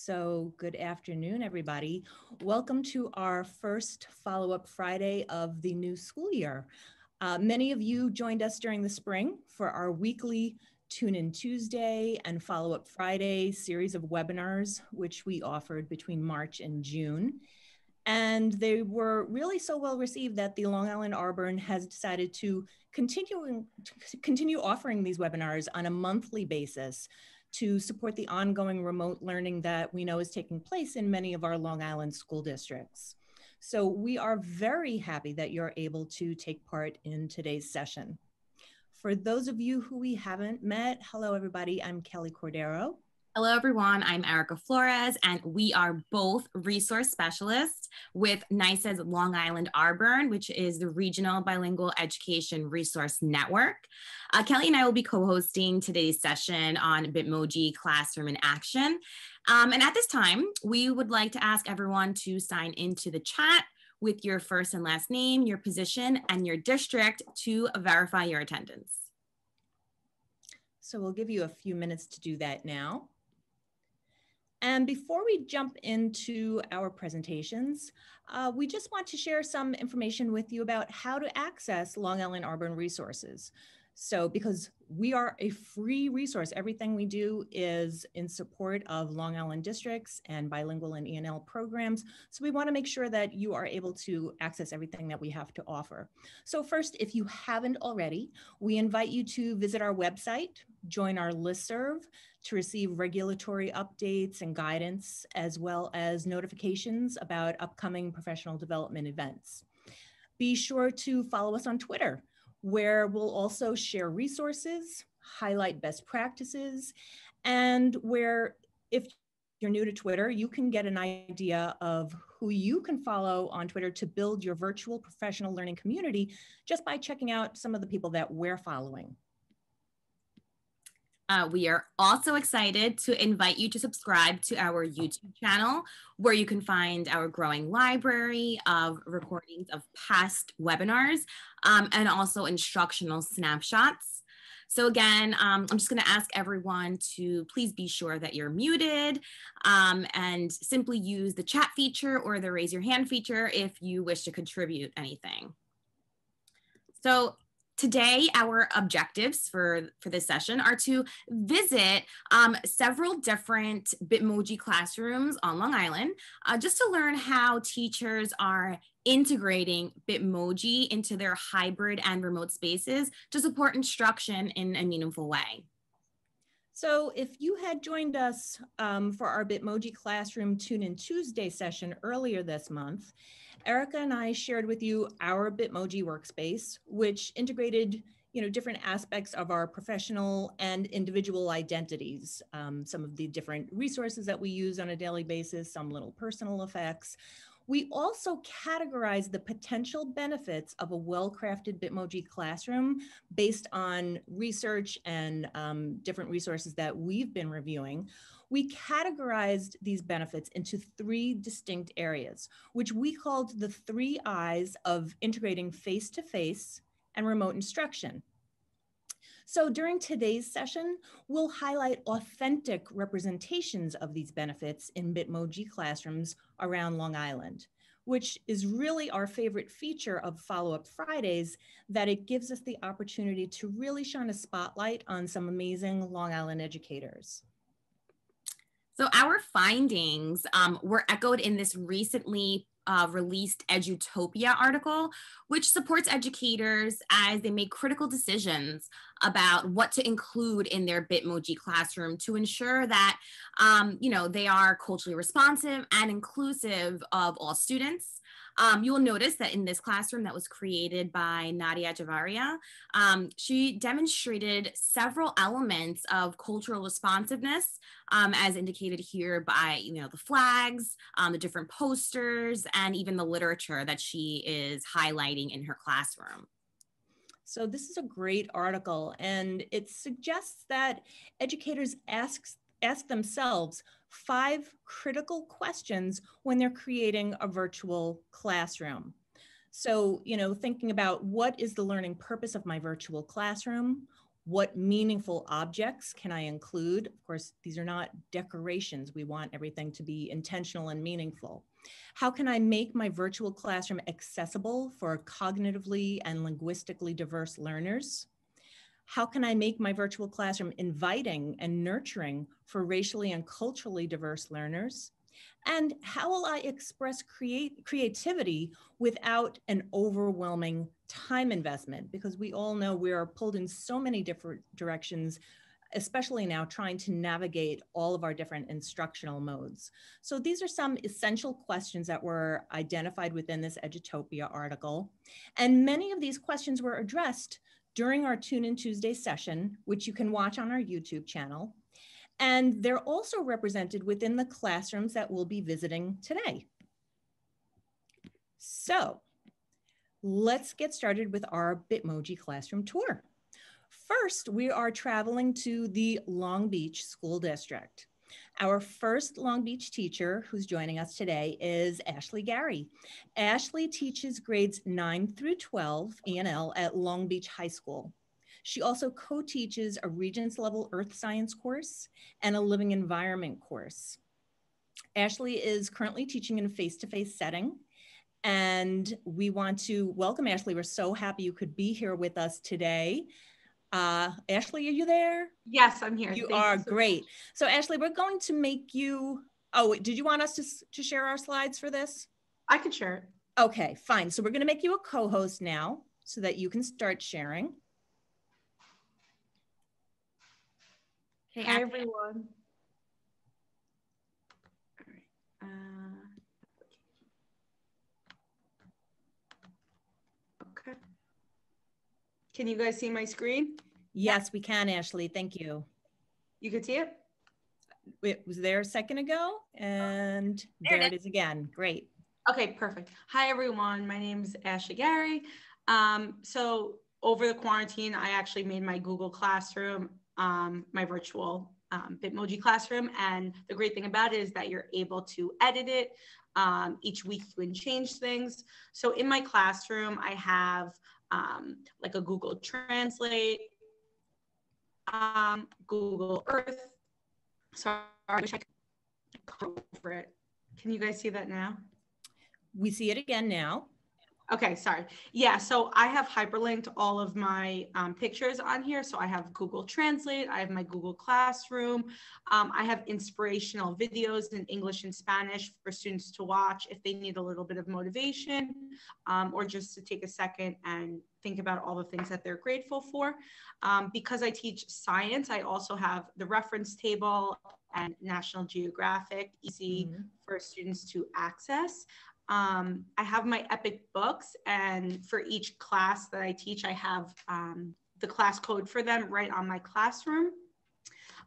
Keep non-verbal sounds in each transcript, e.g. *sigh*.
So, good afternoon, everybody. Welcome to our first follow up Friday of the new school year. Uh, many of you joined us during the spring for our weekly Tune In Tuesday and Follow Up Friday series of webinars, which we offered between March and June. And they were really so well received that the Long Island RBERN has decided to continue, continue offering these webinars on a monthly basis to support the ongoing remote learning that we know is taking place in many of our Long Island school districts. So we are very happy that you're able to take part in today's session. For those of you who we haven't met, hello everybody, I'm Kelley Cordeiro. Hello, everyone. I'm Erica Flores, and we are both resource specialists with NYSED's Long Island RBERN, which is the Regional Bilingual Education Resource Network. Uh, Kelley and I will be co hosting today's session on Bitmoji Classroom in Action. Um, and at this time, we would like to ask everyone to sign into the chat with your first and last name, your position, and your district to verify your attendance. So we'll give you a few minutes to do that now. And before we jump into our presentations, uh, we just want to share some information with you about how to access Long Island RBERN resources. So because we are a free resource, everything we do is in support of Long Island districts and bilingual and ENL programs. So we wanna make sure that you are able to access everything that we have to offer. So first, if you haven't already, we invite you to visit our website, join our listserv to receive regulatory updates and guidance, as well as notifications about upcoming professional development events. Be sure to follow us on Twitter where we'll also share resources, highlight best practices, and where if you're new to Twitter, you can get an idea of who you can follow on Twitter to build your virtual professional learning community just by checking out some of the people that we're following. Uh, we are also excited to invite you to subscribe to our YouTube channel, where you can find our growing library of recordings of past webinars um, and also instructional snapshots. So again, um, I'm just going to ask everyone to please be sure that you're muted um, and simply use the chat feature or the raise your hand feature if you wish to contribute anything. So Today, our objectives for, for this session are to visit um, several different Bitmoji classrooms on Long Island, uh, just to learn how teachers are integrating Bitmoji into their hybrid and remote spaces to support instruction in a meaningful way. So if you had joined us um, for our Bitmoji Classroom Tune In Tuesday session earlier this month, Erica and I shared with you our Bitmoji workspace, which integrated you know, different aspects of our professional and individual identities, um, some of the different resources that we use on a daily basis, some little personal effects. We also categorize the potential benefits of a well-crafted Bitmoji classroom based on research and um, different resources that we've been reviewing we categorized these benefits into three distinct areas, which we called the three I's of integrating face-to-face and remote instruction. So during today's session, we'll highlight authentic representations of these benefits in Bitmoji classrooms around Long Island, which is really our favorite feature of Follow Up Fridays, that it gives us the opportunity to really shine a spotlight on some amazing Long Island educators. So our findings um, were echoed in this recently uh, released Edutopia article, which supports educators as they make critical decisions about what to include in their Bitmoji classroom to ensure that, um, you know, they are culturally responsive and inclusive of all students. Um, you will notice that in this classroom that was created by Nadia Javaria, um, she demonstrated several elements of cultural responsiveness um, as indicated here by you know, the flags, um, the different posters, and even the literature that she is highlighting in her classroom. So this is a great article and it suggests that educators ask, ask themselves five critical questions when they're creating a virtual classroom. So, you know, thinking about what is the learning purpose of my virtual classroom? What meaningful objects can I include? Of course, these are not decorations. We want everything to be intentional and meaningful. How can I make my virtual classroom accessible for cognitively and linguistically diverse learners? How can I make my virtual classroom inviting and nurturing for racially and culturally diverse learners? And how will I express create, creativity without an overwhelming time investment? Because we all know we are pulled in so many different directions especially now trying to navigate all of our different instructional modes. So these are some essential questions that were identified within this Edutopia article. And many of these questions were addressed during our Tune In Tuesday session, which you can watch on our YouTube channel. And they're also represented within the classrooms that we'll be visiting today. So let's get started with our Bitmoji classroom tour. First, we are traveling to the Long Beach School District. Our first Long Beach teacher who's joining us today is Ashley Gary. Ashley teaches grades 9 through 12 ENL at Long Beach High School. She also co-teaches a Regents level Earth Science course and a Living Environment course. Ashley is currently teaching in a face-to-face -face setting and we want to welcome Ashley. We're so happy you could be here with us today. Uh, Ashley, are you there? Yes, I'm here. You Thank are you so great. Much. So Ashley, we're going to make you, oh, did you want us to, to share our slides for this? I can share it. Okay, fine. So we're gonna make you a co-host now so that you can start sharing. Hey, Hi, everyone. All right. Uh, okay. Can you guys see my screen? Yes, we can, Ashley. Thank you. You could see it? It was there a second ago, and there, there it is again. Great. Okay, perfect. Hi, everyone. My name is Ashley Gary. Um, so over the quarantine, I actually made my Google Classroom um, my virtual um, Bitmoji classroom. And the great thing about it is that you're able to edit it. Um, each week you can change things. So in my classroom, I have um, like a Google Translate, um, Google Earth. Sorry, I wish I could go over it. Can you guys see that now? We see it again now. Okay, sorry. Yeah, so I have hyperlinked all of my um, pictures on here. So I have Google Translate, I have my Google Classroom, um, I have inspirational videos in English and Spanish for students to watch if they need a little bit of motivation um, or just to take a second and think about all the things that they're grateful for. Um, because I teach science, I also have the reference table and National Geographic, easy mm-hmm. for students to access. Um, I have my EPIC books, and for each class that I teach, I have um, the class code for them right on my classroom.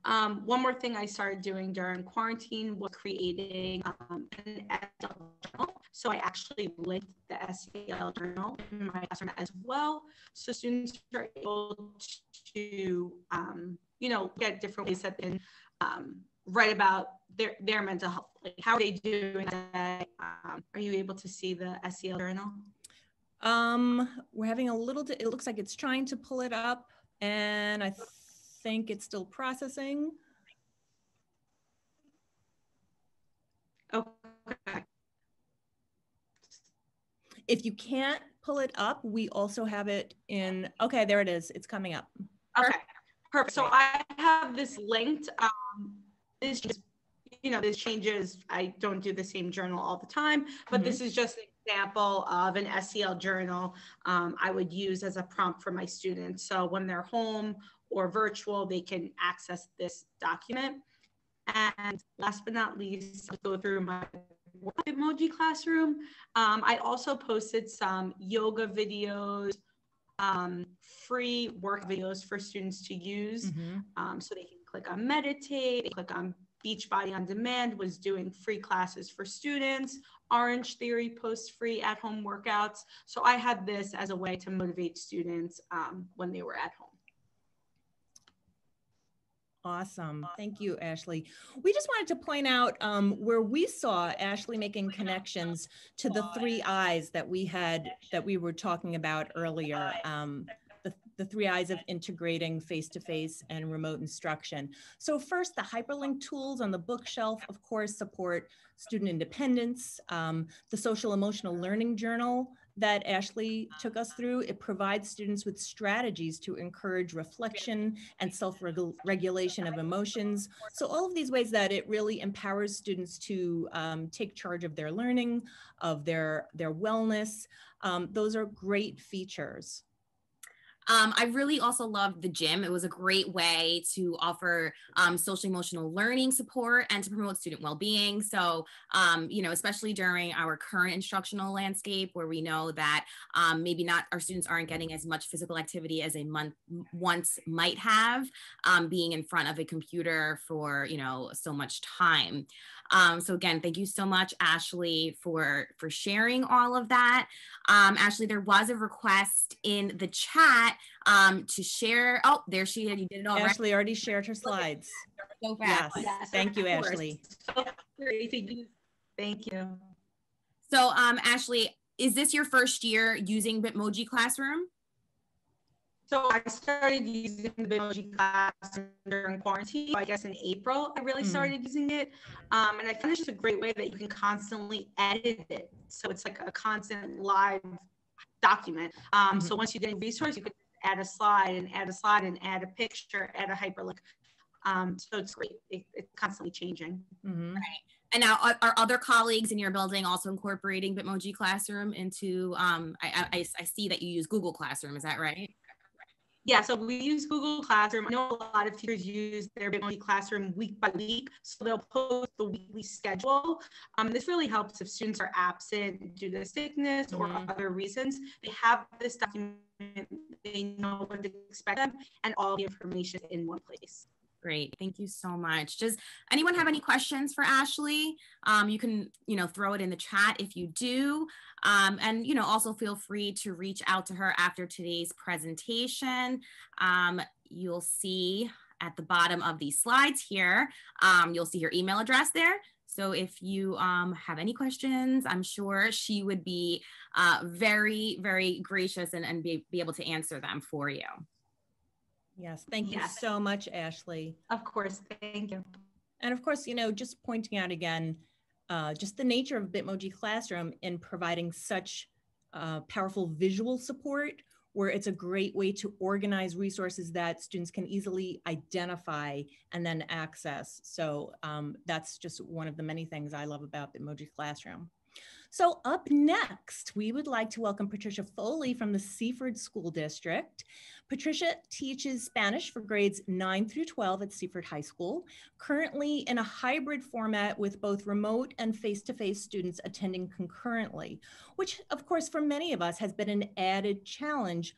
Um, one more thing I started doing during quarantine was creating um, an SEL journal. So I actually linked the SEL journal in my classroom as well. So students are able to, um, you know, get different ways that they can um, write about their, their mental health. Like how are they doing? Um, are you able to see the SEL journal? Um, we're having a little, it looks like it's trying to pull it up and I think it's still processing. Okay. If you can't pull it up, we also have it in, okay, there it is. It's coming up. Okay, perfect. So I have this linked. Um, this just you know, this changes. I don't do the same journal all the time, but mm-hmm. this is just an example of an SEL journal um, I would use as a prompt for my students. So when they're home or virtual, they can access this document. And last but not least, I'll go through my emoji classroom. Um, I also posted some yoga videos, um, free work videos for students to use. Mm-hmm. Um, so they can click on meditate, click on Beachbody on Demand was doing free classes for students. Orange Theory posts free at home workouts. So I had this as a way to motivate students um, when they were at home. Awesome. Thank you, Ashley. We just wanted to point out um, where we saw Ashley making connections to the three I's that we had that we were talking about earlier. Um, the, three I's of integrating face-to-face and remote instruction. So first, the hyperlink tools on the bookshelf, of course, support student independence. Um, the social emotional learning journal that Ashley took us through, it provides students with strategies to encourage reflection and self-regulation of emotions. So all of these ways that it really empowers students to um, take charge of their learning, of their, their wellness. Um, those are great features. Um, I really also loved the gym. It was a great way to offer um, social emotional learning support and to promote student well-being. So, um, you know, especially during our current instructional landscape where we know that um, maybe not our students aren't getting as much physical activity as a month once might have, um, being in front of a computer for, you know, so much time. Um, so again, thank you so much, Ashley, for, for sharing all of that. Um, Ashley, there was a request in the chat um, to share. Oh, there she is. You did it already. Ashley already shared her slides. So fast. Yes. yes. Thank you, Ashley. So Thank you. So, um, Ashley, is this your first year using Bitmoji Classroom? So I started using the Bitmoji class during quarantine. I guess in April, I really mm. started using it. Um, and I found it's a great way that you can constantly edit it. So it's like a constant live document. Um, mm-hmm. So once you get a resource, you could add a slide and add a slide and add a picture, add a hyperlink. Um, so it's great. It, it's constantly changing. Mm-hmm. Right. And now, are, other colleagues in your building also incorporating Bitmoji Classroom into? Um, I, I, I see that you use Google Classroom. Is that right? Yeah, so we use Google Classroom. I know a lot of teachers use their Bitmoji Classroom week by week, so they'll post the weekly schedule. Um, this really helps if students are absent due to sickness mm-hmm. or other reasons. They have this document, they know what to expect them, and all the information in one place. Great. Thank you so much. Does anyone have any questions for Ashley? Um, you can, you know, throw it in the chat if you do. Um, and, you know, also feel free to reach out to her after today's presentation. Um, you'll see at the bottom of these slides here, um, you'll see her email address there. So if you um, have any questions, I'm sure she would be uh, very, very gracious and, and be, be able to answer them for you. Yes, thank you yes. so much, Ashley. Of course, thank you. And of course, you know, just pointing out again, uh, just the nature of Bitmoji Classroom in providing such uh, powerful visual support where it's a great way to organize resources that students can easily identify and then access. So um, that's just one of the many things I love about Bitmoji Classroom. So up next, we would like to welcome Patricia Foley from the Seaford School District. Patricia teaches Spanish for grades 9 through 12 at Seaford High School, currently in a hybrid format with both remote and face-to-face students attending concurrently, which of course for many of us has been an added challenge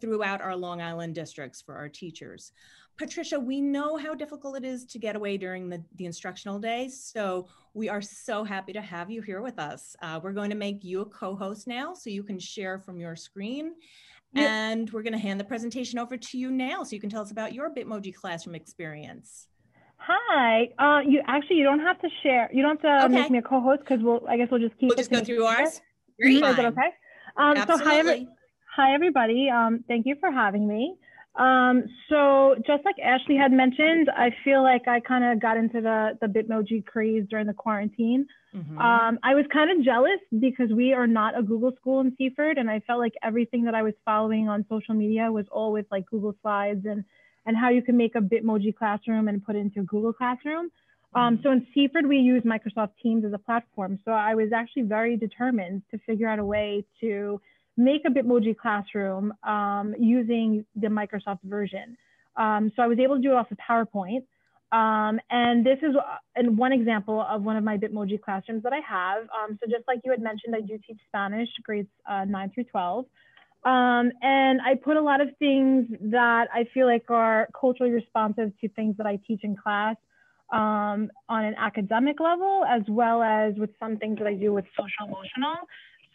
throughout our Long Island districts for our teachers. Patricia, we know how difficult it is to get away during the, the instructional days, so we are so happy to have you here with us. Uh, we're going to make you a co-host now so you can share from your screen. Yep. And we're going to hand the presentation over to you now so you can tell us about your Bitmoji classroom experience. Hi. Uh, you actually you don't have to share. You don't have to okay. make me a co-host because we'll. I guess we'll just keep. We'll just go through ours. Great. Is it okay? Um, so hi, hi everybody. Um, thank you for having me. Um, so just like Ashley had mentioned, I feel like I kind of got into the, the Bitmoji craze during the quarantine. Mm-hmm. Um, I was kind of jealous because we are not a Google school in Seaford. And I felt like everything that I was following on social media was all with like Google slides and, and how you can make a Bitmoji classroom and put it into Google Classroom. Um, mm-hmm. so in Seaford, we use Microsoft Teams as a platform. So I was actually very determined to figure out a way to make a Bitmoji classroom um, using the Microsoft version. Um, so I was able to do it off of PowerPoint. Um, and this is and one example of one of my Bitmoji classrooms that I have. Um, so just like you had mentioned, I do teach Spanish grades uh, 9 through 12. Um, and I put a lot of things that I feel like are culturally responsive to things that I teach in class um, on an academic level, as well as with some things that I do with social emotional.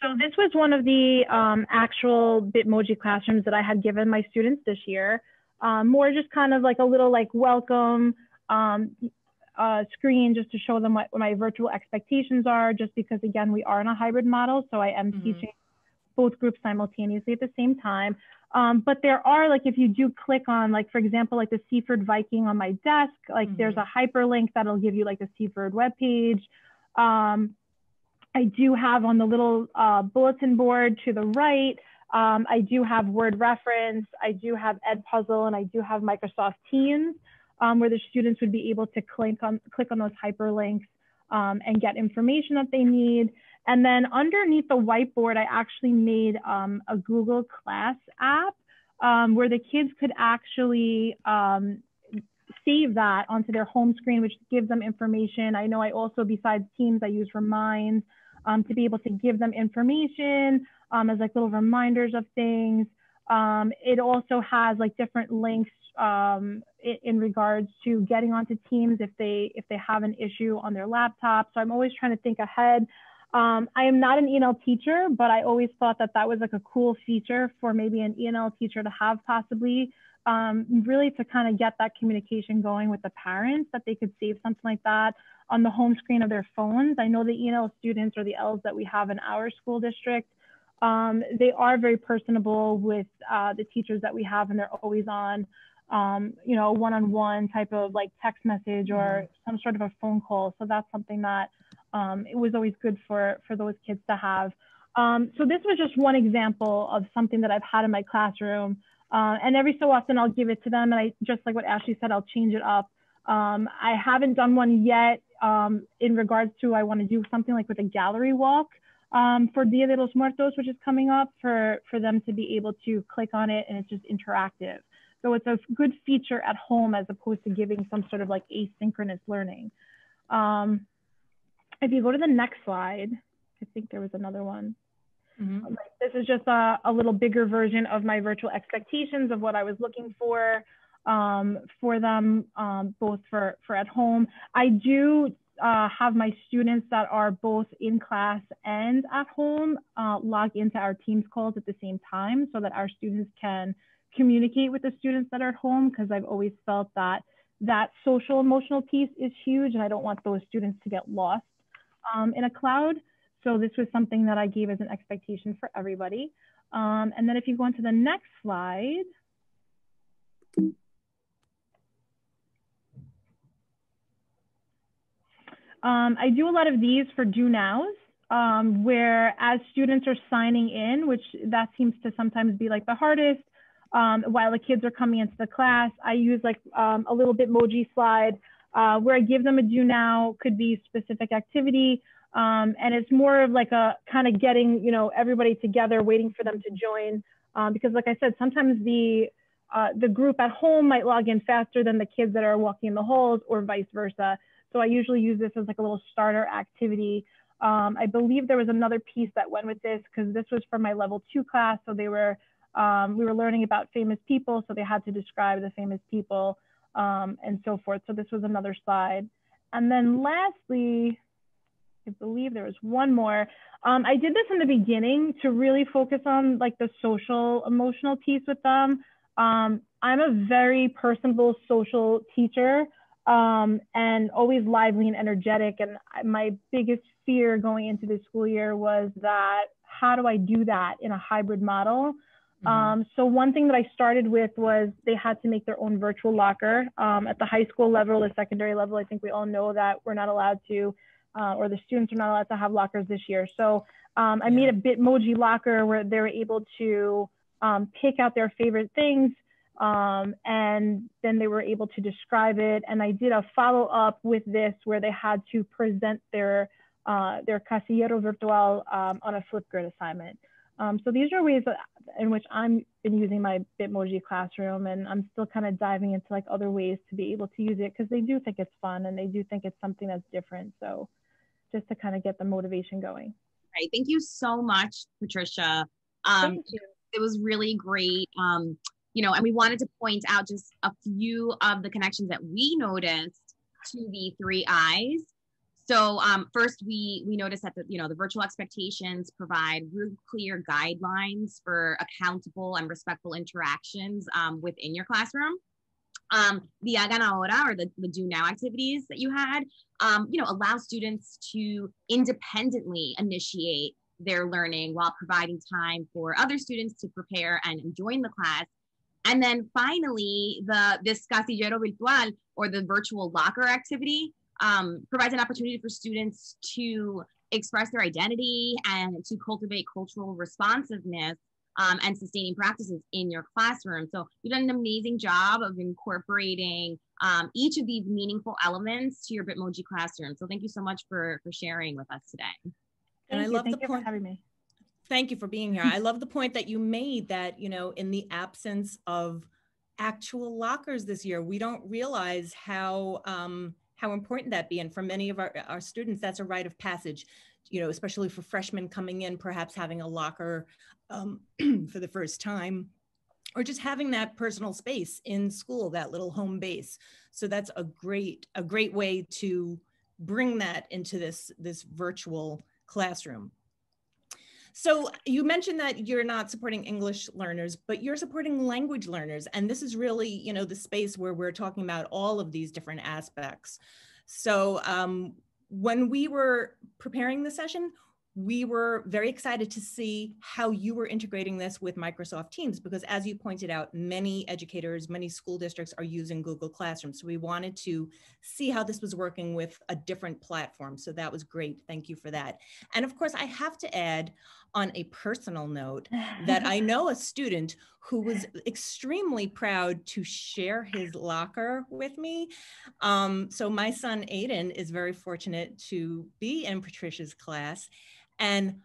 So this was one of the um, actual Bitmoji classrooms that I had given my students this year. Um, more just kind of like a little like welcome um, uh, screen just to show them what, my virtual expectations are, just because again, we are in a hybrid model. So I am mm -hmm. teaching both groups simultaneously at the same time. Um, but there are like, if you do click on like, for example, like the Seaford Viking on my desk, like mm-hmm. there's a hyperlink that'll give you like the Seaford webpage. Um, I do have on the little uh, bulletin board to the right, um, I do have word reference, I do have Edpuzzle, and I do have Microsoft Teams, um, where the students would be able to click on, click on those hyperlinks um, and get information that they need. And then underneath the whiteboard, I actually made um, a Google Class app um, where the kids could actually um, save that onto their home screen, which gives them information. I know I also, besides Teams, I use Remind um, to be able to give them information um, as like little reminders of things. Um, it also has like different links um, in, in, regards to getting onto Teams if they if they have an issue on their laptop. So I'm always trying to think ahead. Um, I am not an ENL teacher, but I always thought that that was like a cool feature for maybe an ENL teacher to have possibly, um, really to kind of get that communication going with the parents that they could save something like that on the home screen of their phones. I know the ENL students or the Ls that we have in our school district um, they are very personable with uh, the teachers that we have, and they're always on, um, you know, one-on-one type of like text message or mm-hmm. some sort of a phone call. So that's something that um, it was always good for for those kids to have. Um, so this was just one example of something that I've had in my classroom, uh, and every so often I'll give it to them, and I just like what Ashley said, I'll change it up. Um, I haven't done one yet um, in regards to I want to do something like with a gallery walk um, for Dia de los Muertos, which is coming up, for, for them to be able to click on it and it's just interactive. So it's a good feature at home as opposed to giving some sort of like asynchronous learning. Um, if you go to the next slide, I think there was another one. Mm -hmm. This is just a, a, little bigger version of my virtual expectations of what I was looking for um, for them, um, both for, for at home. I do uh, have my students that are both in class and at home uh, log into our Teams calls at the same time so that our students can communicate with the students that are at home because I've always felt that that social emotional piece is huge and I don't want those students to get lost um, in a cloud. So this was something that I gave as an expectation for everybody. Um, and then if you go on to the next slide, Um, I do a lot of these for do nows, um, where as students are signing in, which that seems to sometimes be like the hardest, um, while the kids are coming into the class, I use like um, a little Bitmoji slide uh, where I give them a do now, could be specific activity. Um, and it's more of like a kind of getting, you know, everybody together, waiting for them to join. Um, because like I said, sometimes the, uh, the group at home might log in faster than the kids that are walking in the halls or vice versa. So I usually use this as like a little starter activity. Um, I believe there was another piece that went with this because this was for my level two class. So they were, um, we were learning about famous people. So they had to describe the famous people um, and so forth. So this was another slide. And then lastly, I believe there was one more. Um, I did this in the beginning to really focus on like the social emotional piece with them. Um, I'm a very personable social teacher um, and always lively and energetic. And my biggest fear going into this school year was that how do I do that in a hybrid model? Mm-hmm. Um, so one thing that I started with was they had to make their own virtual locker um, at the high school level, the secondary level. I think we all know that we're not allowed to, uh, or the students are not allowed to have lockers this year. So um, I made a Bitmoji locker where they were able to um, pick out their favorite things, um, and then they were able to describe it. And I did a follow up with this where they had to present their uh, their casillero virtual um, on a Flipgrid assignment. Um, so these are ways in which I'm been using my Bitmoji classroom, and I'm still kind of diving into like other ways to be able to use it because they do think it's fun and they do think it's something that's different. So just to kind of get the motivation going. Right. Thank you so much, Patricia. Um, Thank you. It was really great. Um, you know, and we wanted to point out just a few of the connections that we noticed to the three I's. So um, first, we we noticed that the you know the virtual expectations provide really clear guidelines for accountable and respectful interactions um, within your classroom. Um, the hagan ahora or the, the do now activities that you had, um, you know, allow students to independently initiate their learning while providing time for other students to prepare and join the class. And then finally, the this casillero virtual or the virtual locker activity um, provides an opportunity for students to express their identity and to cultivate cultural responsiveness um, and sustaining practices in your classroom. So you've done an amazing job of incorporating um, each of these meaningful elements to your Bitmoji classroom. So thank you so much for, for sharing with us today. Thank and I you. love thank the point having me. Thank you for being here. I love the point that you made that, you know, in the absence of actual lockers this year, we don't realize how um, how important that be. And for many of our, our students, that's a rite of passage, you know, especially for freshmen coming in, perhaps having a locker um, *clears throat* for the first time or just having that personal space in school that little home base so that's a great a great way to bring that into this this virtual classroom so you mentioned that you're not supporting english learners but you're supporting language learners and this is really you know the space where we're talking about all of these different aspects so um, when we were preparing the session we were very excited to see how you were integrating this with Microsoft Teams because as you pointed out, many educators, many school districts are using Google Classroom. So we wanted to see how this was working with a different platform. So that was great. Thank you for that. And of course, I have to add on a personal note that *laughs* I know a student who was extremely proud to share his locker with me. Um, so my son Aiden is very fortunate to be in Patricia's class and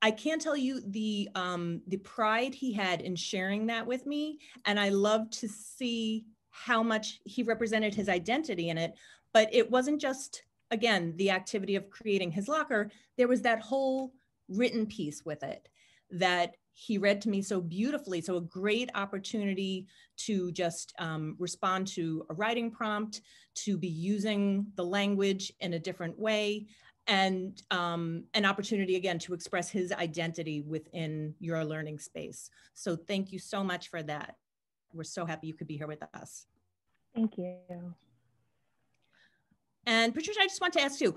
I can't tell you the um, the pride he had in sharing that with me, and I love to see how much he represented his identity in it. But it wasn't just again the activity of creating his locker. There was that whole written piece with it that he read to me so beautifully. So a great opportunity to just um, respond to a writing prompt, to be using the language in a different way, and um, an opportunity again to express his identity within your learning space. So thank you so much for that. We're so happy you could be here with us. Thank you. And Patricia, I just want to ask you,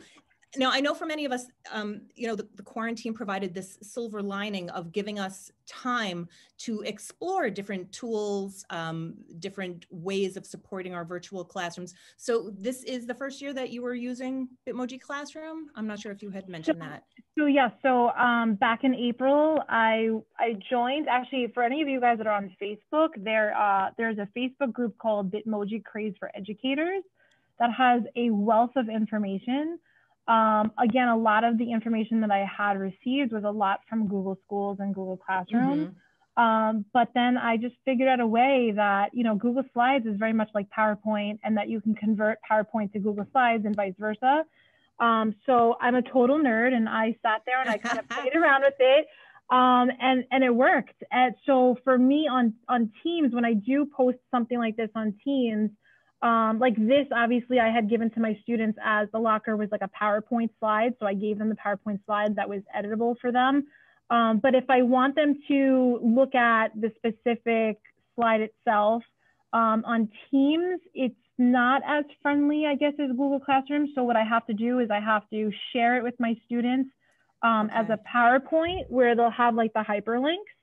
now I know for many of us, um, you know, the, the, quarantine provided this silver lining of giving us time to explore different tools, um, different ways of supporting our virtual classrooms. So this is the first year that you were using Bitmoji Classroom. I'm not sure if you had mentioned so, that. So yeah, so um, back in April, I I joined. Actually, for any of you guys that are on Facebook, there uh, there's a Facebook group called Bitmoji Craze for Educators that has a wealth of information um, again, a lot of the information that I had received was a lot from Google Schools and Google Classroom. Mm-hmm. Um, but then I just figured out a way that, you know, Google Slides is very much like PowerPoint and that you can convert PowerPoint to Google Slides and vice versa. Um, so I'm a total nerd and I sat there and I kind of *laughs* played around with it. Um, and, and it worked. And so for me on, on Teams, when I do post something like this on Teams, um, like this, obviously, I had given to my students as the locker was like a PowerPoint slide. So I gave them the PowerPoint slide that was editable for them. Um, but if I want them to look at the specific slide itself um, on Teams, it's not as friendly, I guess, as Google Classroom. So what I have to do is I have to share it with my students um, okay. as a PowerPoint where they'll have like the hyperlinks.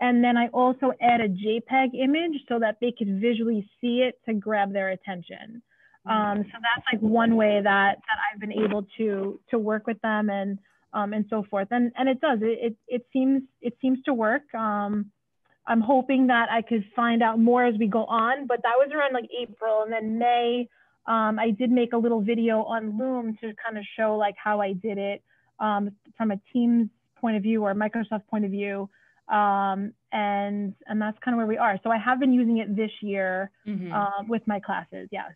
And then I also add a JPEG image so that they could visually see it to grab their attention. Um, so that's like one way that, that I've been able to, to work with them and, um, and so forth. And, and it does, it, it, it seems, it seems to work. Um, I'm hoping that I could find out more as we go on, but that was around like April and then May, um, I did make a little video on Loom to kind of show like how I did it um, from a Teams point of view or Microsoft point of view. Um, and and that's kind of where we are. So I have been using it this year mm-hmm. uh, with my classes. Yes.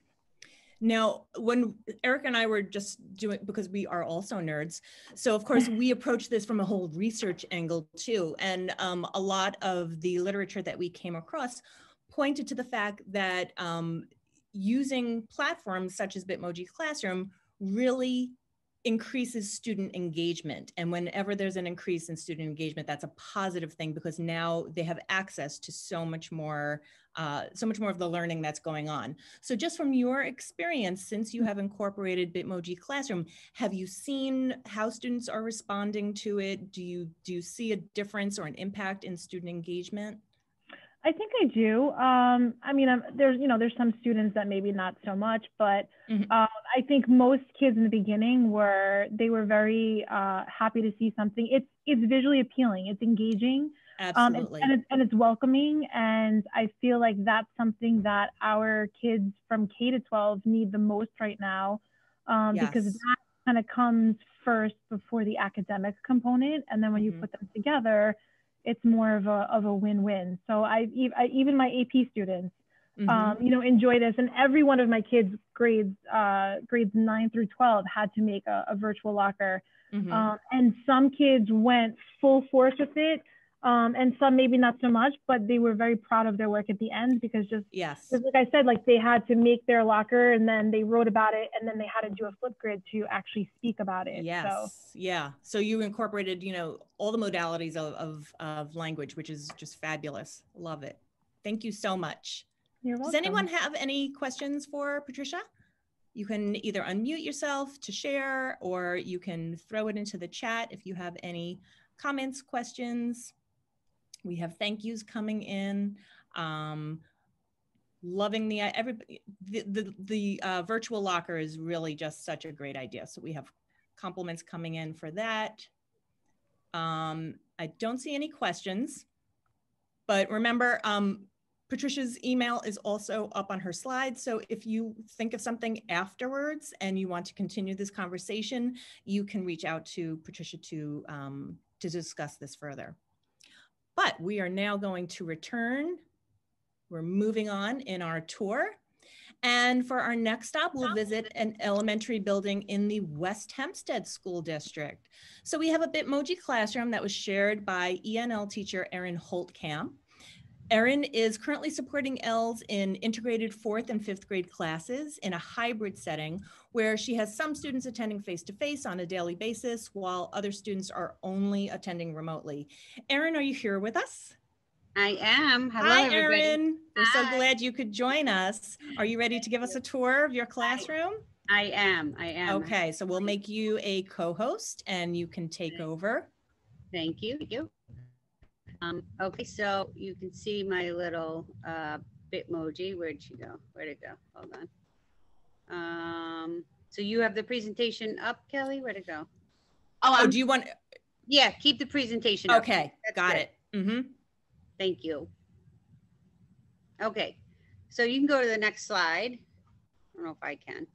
Now, when Eric and I were just doing, because we are also nerds, so of course we *laughs* approach this from a whole research angle too. And um, a lot of the literature that we came across pointed to the fact that um, using platforms such as Bitmoji Classroom really increases student engagement. And whenever there's an increase in student engagement, that's a positive thing because now they have access to so much more, uh, so much more of the learning that's going on. So just from your experience, since you have incorporated Bitmoji Classroom, have you seen how students are responding to it? Do you, do you see a difference or an impact in student engagement? I think I do. Um, I mean, I'm, there's you know there's some students that maybe not so much, but mm-hmm. um, I think most kids in the beginning were they were very uh, happy to see something. It's it's visually appealing. It's engaging. Absolutely. Um, and, and, it's, and it's welcoming. And I feel like that's something that our kids from K to 12 need the most right now, um, yes. because that kind of comes first before the academic component, and then when mm-hmm. you put them together it's more of a of a win-win. So I, I even my AP students, mm-hmm. um, you know, enjoy this, and every one of my kids' grades uh, grades nine through twelve had to make a, a virtual locker, mm-hmm. um, and some kids went full force with it um, and some maybe not so much, but they were very proud of their work at the end because just yes, just like I said, like they had to make their locker and then they wrote about it and then they had to do a Flipgrid to actually speak about it. Yes, so. yeah. So you incorporated, you know, all the modalities of, of, of language, which is just fabulous. Love it. Thank you so much. You're welcome. Does anyone have any questions for Patricia? You can either unmute yourself to share or you can throw it into the chat if you have any comments, questions. We have thank yous coming in. Um, loving the every the the, the uh, virtual locker is really just such a great idea. So we have compliments coming in for that. Um, I don't see any questions, but remember, um, Patricia's email is also up on her slide. So if you think of something afterwards and you want to continue this conversation, you can reach out to Patricia to, um, to discuss this further. But we are now going to return. We're moving on in our tour. And for our next stop, we'll visit an elementary building in the West Hempstead School District. So we have a Bitmoji classroom that was shared by ENL teacher Erin Holtkamp. Erin is currently supporting ELLs in integrated fourth and fifth grade classes in a hybrid setting where she has some students attending face-to-face on a daily basis while other students are only attending remotely. Erin, are you here with us? I am. Hello, Hi, Erin. We're so glad you could join us. Are you ready to give us a tour of your classroom? I am. I am. Okay, so we'll make you a co-host and you can take over. Thank you. Thank you. Um, okay, so you can see my little uh, Bitmoji. Where'd she go? Where'd it go? Hold on. Um, so you have the presentation up, Kelley? Where'd it go? Oh, oh do you want? Yeah, keep the presentation. Okay, got good. it. Mm-hmm. Thank you. Okay, so you can go to the next slide. I don't know if I can.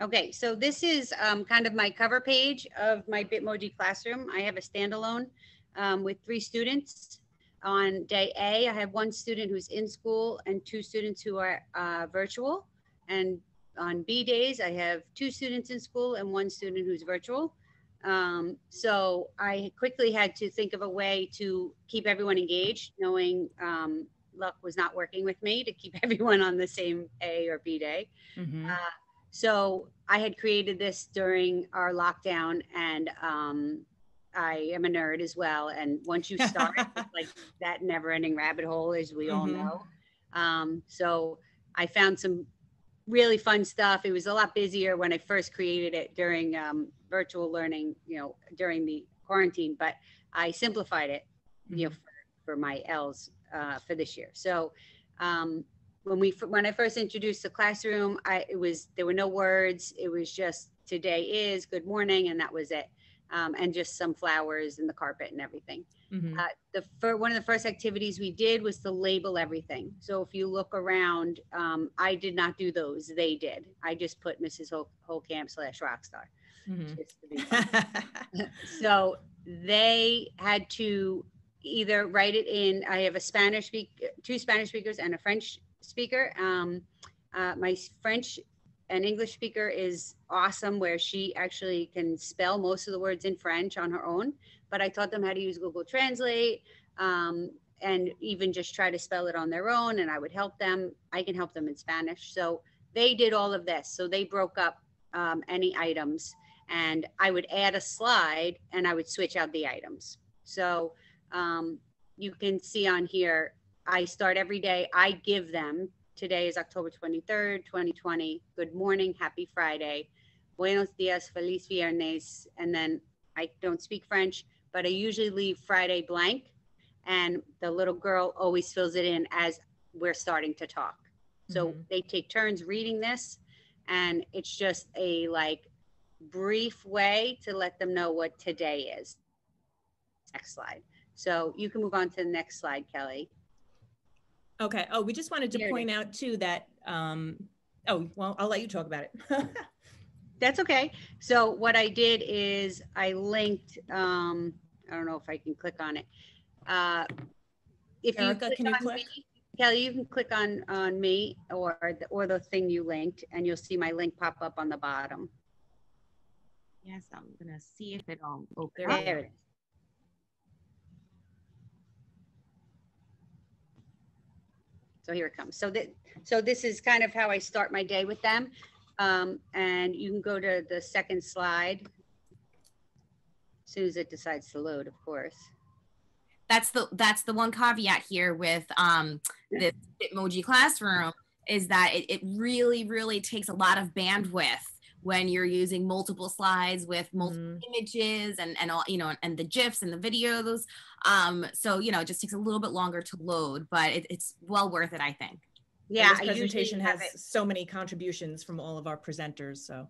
Okay, so this is um, kind of my cover page of my Bitmoji classroom. I have a standalone um, with three students. On day A, I have one student who's in school and two students who are uh, virtual. And on B days, I have two students in school and one student who's virtual. Um, so I quickly had to think of a way to keep everyone engaged, knowing um, luck was not working with me to keep *laughs* everyone on the same A or B day. Mm-hmm. Uh, so I had created this during our lockdown, and um, I am a nerd as well. And once you start, *laughs* like that never ending rabbit hole, as we mm-hmm. all know. Um, so I found some really fun stuff. It was a lot busier when I first created it during um, virtual learning, you know, during the quarantine, but I simplified it, you know, mm-hmm. for, for my L's uh, for this year. So um, when we when I first introduced the classroom, I it was there were no words. It was just today is good morning, and that was it um, and just some flowers and the carpet and everything. Mm-hmm. Uh, the fir- one of the first activities we did was to label everything. So if you look around, um, I did not do those; they did. I just put Mrs. Hol- Holtkamp slash Rockstar. Mm-hmm. *laughs* so they had to either write it in. I have a Spanish speak, two Spanish speakers and a French speaker. Um, uh, my French an English speaker is awesome where she actually can spell most of the words in French on her own. But I taught them how to use Google Translate um, and even just try to spell it on their own. And I would help them. I can help them in Spanish. So they did all of this. So they broke up um, any items. and I would add a slide and I would switch out the items. So um, you can see on here, I start every day. I give them, today is October 23rd, 2020. Good morning, happy Friday. Buenos dias, feliz viernes. And then I don't speak French, but I usually leave Friday blank. And the little girl always fills it in as we're starting to talk. So Mhm. they take turns reading this. And it's just a like brief way to let them know what today is. Next slide. So you can move on to the next slide, Kelly. Okay. Oh, we just wanted to point out too that, um, oh, well, I'll let you talk about it. *laughs* That's okay. So what I did is I linked, um, I don't know if I can click on it. Uh, If you Erica, click can you on click? me, Kelley, you can click on, on me or, the- or the thing you linked and you'll see my link pop up on the bottom. Yes, I'm gonna see if it'll open. There There it is. So here it comes. So that, so this is kind of how I start my day with them. Um, and you can go to the second slide. As Soon as it decides to load, of course. That's the that's the one caveat here with um the Bitmoji classroom is that it, it really really takes a lot of bandwidth when you're using multiple slides with multiple Mhm. images and and all you know and the gifs and the videos um so you know it just takes a little bit longer to load but it, it's well worth it i think Yeah, This I usually presentation has so many contributions from all of our presenters, so.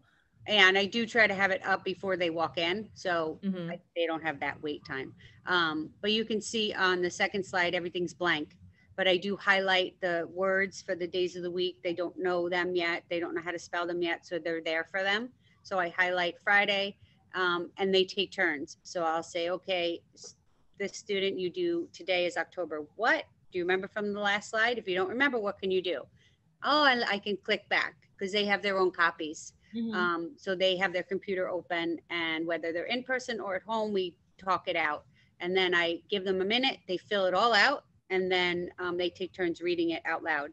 and I do try to have it up before they walk in, so mhm. I- they don't have that wait time. Um, but you can see on the second slide, everything's blank. But I do highlight the words for the days of the week. They don't know them yet. They don't know how to spell them yet, so they're there for them. So I highlight Friday, um, and they take turns. So I'll say, okay, s- this student you do today is October what? Do you remember from the last slide? If you don't remember, what can you do? Oh, and I can click back because they have their own copies. Um, so they have their computer open and whether they're in person or at home, we talk it out. And then I give them a minute, they fill it all out, and then um, they take turns reading it out loud.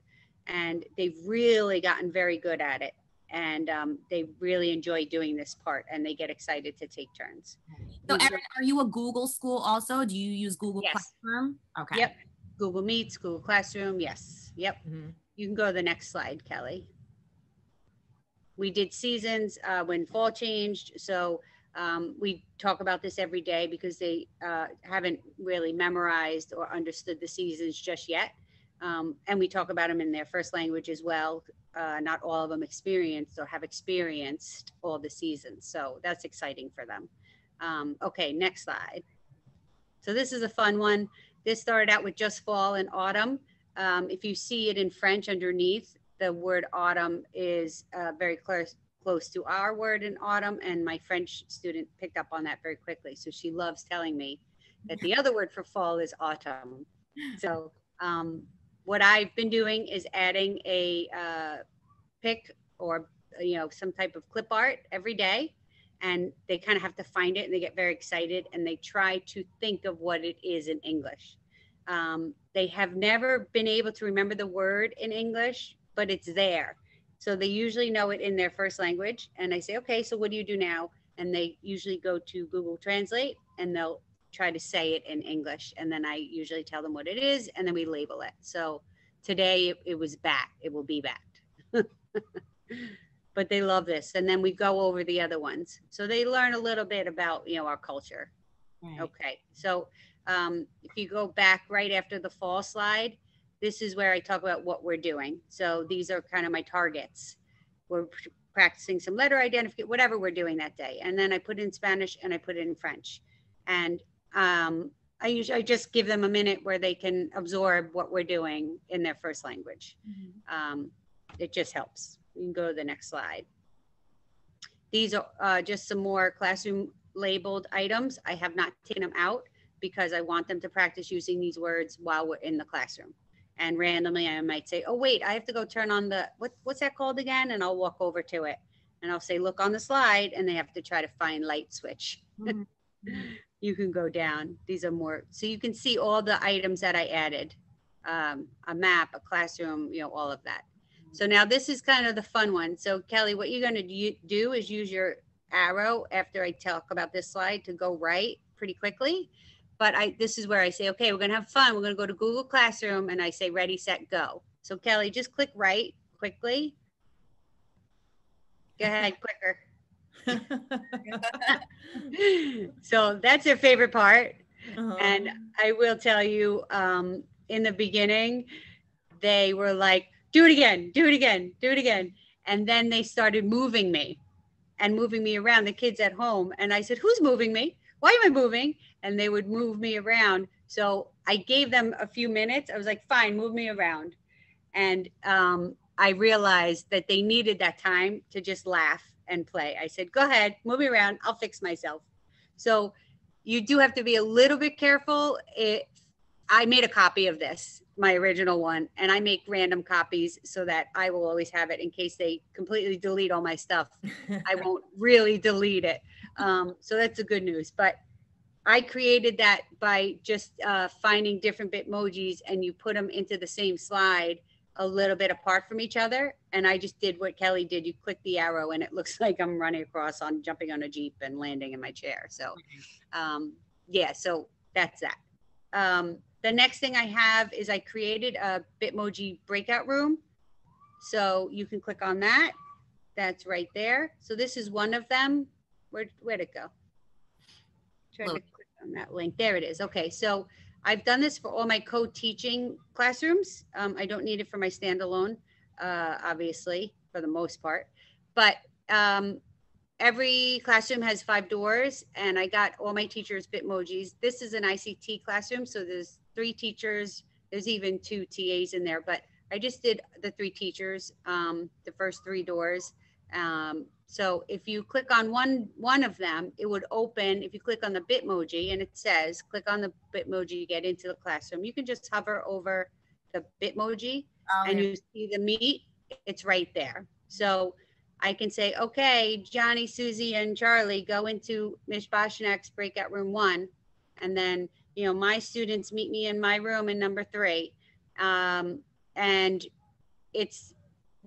And they've really gotten very good at it. And um, they really enjoy doing this part and they get excited to take turns. so erin are you a google school also do you use google Yes. classroom okay Yep. Google Meets, Google Classroom, yes, yep. Mhm. You can go to the next slide, Kelley. We did seasons uh, when fall changed, so um, we talk about this every day because they uh, haven't really memorized or understood the seasons just yet. Um, and we talk about them in their first language as well. Uh, not all of them experienced or have experienced all the seasons, so that's exciting for them. Um, okay, next slide. So this is a fun one. This started out with just fall and autumn. Um, if you see it in French underneath, the word autumn is uh, very close close to our word in autumn, and my French student picked up on that very quickly. So she loves telling me that the other word for fall is autumn. So um, what I've been doing is adding a uh, pick or you know some type of clip art every day and they kind of have to find it and they get very excited and they try to think of what it is in english um, they have never been able to remember the word in english but it's there so they usually know it in their first language and i say okay so what do you do now? And they usually go to google translate and they'll try to say it in english and then i usually tell them what it is and then we label it. So today it, it was bat it will be bat *laughs* but they love this and then we go over the other ones. So they learn a little bit about you know our culture. Right. okay. So um, if you go back right after the fall slide this is where i talk about what we're doing so these are kind of my targets we're pr- practicing some letter identification whatever we're doing that day and then i put in spanish and i put it in french and um, i usually i just give them a minute where they can absorb what we're doing in their first language Mhm. um, it just helps. You can go to the next slide. These are uh, just some more classroom labeled items. I have not taken them out because I want them to practice using these words while we're in the classroom. And randomly, I might say, "Oh wait, I have to go turn on the what? What's that called again?" And I'll walk over to it, and I'll say, "Look on the slide," and they have to try to find light switch. Mhm. *laughs* you can go down. These are more, so you can see all the items that I added. Um, a map, a classroom, you know, all of that. So now this is kind of the fun one. So Kelley, what you're gonna do is use your arrow after I talk about this slide to go right pretty quickly. But I, this is where I say, okay, we're gonna have fun. We're gonna go to Google Classroom and I say, ready, set, go. So Kelley, just click right quickly. Go ahead, *laughs* quicker. *laughs* *laughs* so that's your favorite part. Uh-huh. And I will tell you, um, in the beginning, they were like, do it again, do it again, do it again. And then they started moving me and moving me around, the kids at home. And I said, who's moving me? Why am I moving? And they would move me around. So I gave them a few minutes. I was like, fine, move me around. And um, I realized that they needed that time to just laugh and play. I said, go ahead, move me around. I'll fix myself. So you do have to be a little bit careful. It, I made a copy of this, my original one, and I make random copies so that I will always have it in case they completely delete all my stuff. *laughs* I won't really delete it. Um, so that's the good news. But I created that by just uh, finding different Bitmojis and you put them into the same slide a little bit apart from each other. And I just did what Kelley did. You click the arrow and it *laughs* looks like I'm running across on jumping on a Jeep and landing in my chair. So um, yeah, so that's that. Um, the next thing I have is I created a Bitmoji breakout room. So you can click on that. That's right there. So this is one of them. Where, where'd it go? Try to Look. click on that link. There it is. Okay, so I've done this for all my co-teaching classrooms. Um, I don't need it for my standalone, uh, obviously, for the most part. But um, every classroom has five doors, and I got all my teachers Bitmojis. This is an ICT classroom, so there's three teachers. There's even two TAs in there, but I just did the three teachers, um, the first three doors. Um, so if you click on one one of them, it would open. If you click on the Bitmoji and it says, click on the Bitmoji, to get into the classroom. You can just hover over the Bitmoji and you see the meet. It's right there. So I can say, okay, Johnny, Susie, and Charlie go into Miss Boshnak's breakout room one, and then you know my students meet me in my room in number three, um, and it's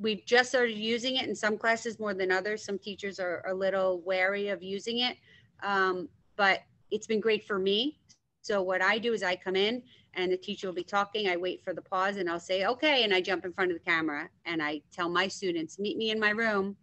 we've just started using it in some classes more than others. Some teachers are a little wary of using it, um, but it's been great for me. So what I do is I come in and the teacher will be talking. I wait for the pause and I'll say, okay. And I jump in front of the camera and I tell my students, meet me in my room.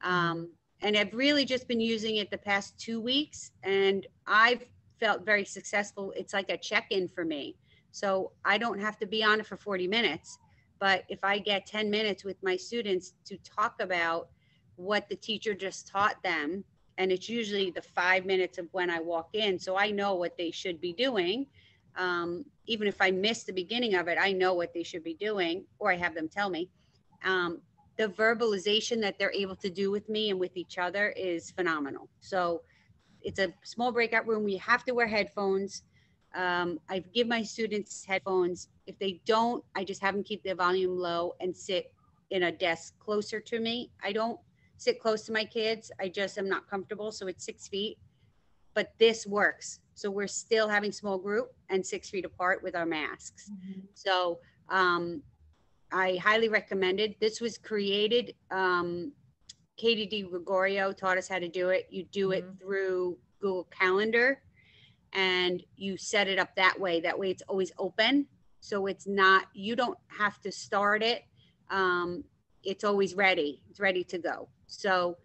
Um, and I've really just been using it the past two weeks and I've felt very successful. It's like a check in for me. So I don't have to be on it for 40 minutes. But if I get 10 minutes with my students to talk about what the teacher just taught them, and it's usually the five minutes of when I walk in, so I know what they should be doing. Um, even if I miss the beginning of it, I know what they should be doing, or I have them tell me. Um, the verbalization that they're able to do with me and with each other is phenomenal. So it's a small breakout room. We have to wear headphones. Um, I give my students headphones. If they don't, I just have them keep their volume low and sit in a desk closer to me. I don't sit close to my kids. I just am not comfortable. So it's six feet. But this works. So we're still having small group and six feet apart with our masks. So um, I highly recommend it. This was created. Um, Katie DiGregorio taught us how to do it. You do it Mhm. through Google Calendar and you set it up that way. That way it's always open. So it's not, you don't have to start it. Um, it's always ready. It's ready to go. So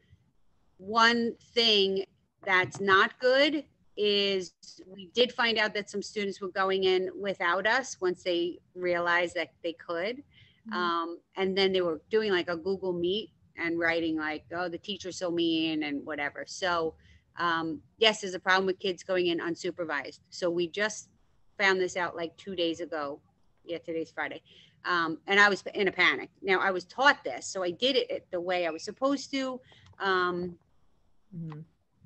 one thing that's not good is we did find out that some students were going in without us once they realized that they could. Mhm. Um, and then they were doing like a Google Meet and writing like, oh, the teacher's so mean and whatever. So um, yes, there's a problem with kids going in unsupervised. So we just found this out like two days ago. Yeah, today's Friday. Um, and I was in a panic. Now I was taught this, so I did it the way I was supposed to. Um, Mhm.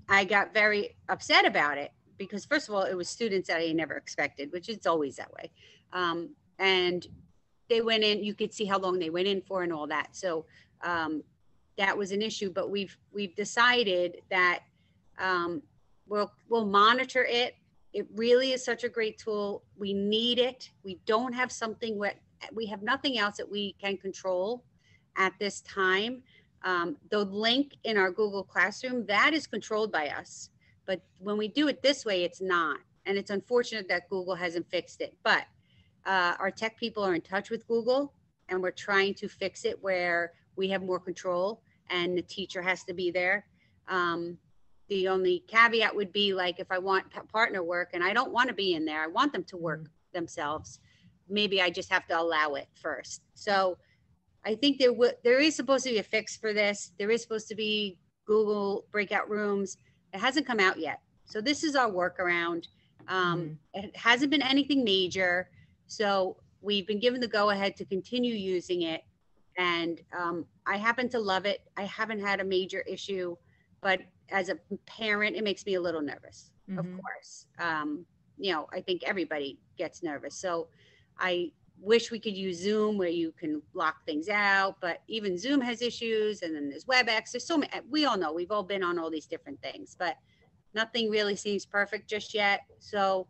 I got very upset about it because first of all, it was students that I never expected, which it's always that way. Um, and they went in, you could see how long they went in for and all that. So um, that was an issue, but we've we've decided that um, we'll we'll monitor it. It really is such a great tool. We need it. We don't have something what we have nothing else that we can control at this time. Um, the link in our Google Classroom, that is controlled by us. But when we do it this way, it's not. And it's unfortunate that Google hasn't fixed it. But uh, our tech people are in touch with Google and we're trying to fix it where we have more control and the teacher has to be there. Um, the only caveat would be like if I want partner work and I don't want to be in there, I want them to work mm-hmm. themselves. Maybe I just have to allow it first. So I think there w- there is supposed to be a fix for this. There is supposed to be Google breakout rooms. It hasn't come out yet. So this is our workaround. Um, mm. It hasn't been anything major. So we've been given the go ahead to continue using it. And um, I happen to love it. I haven't had a major issue, but as a parent, it makes me a little nervous, mm-hmm. of course. Um, you know, I think everybody gets nervous. So I wish we could use Zoom where you can lock things out, but even Zoom has issues. And then there's WebEx. There's so many, we all know we've all been on all these different things, but nothing really seems perfect just yet. So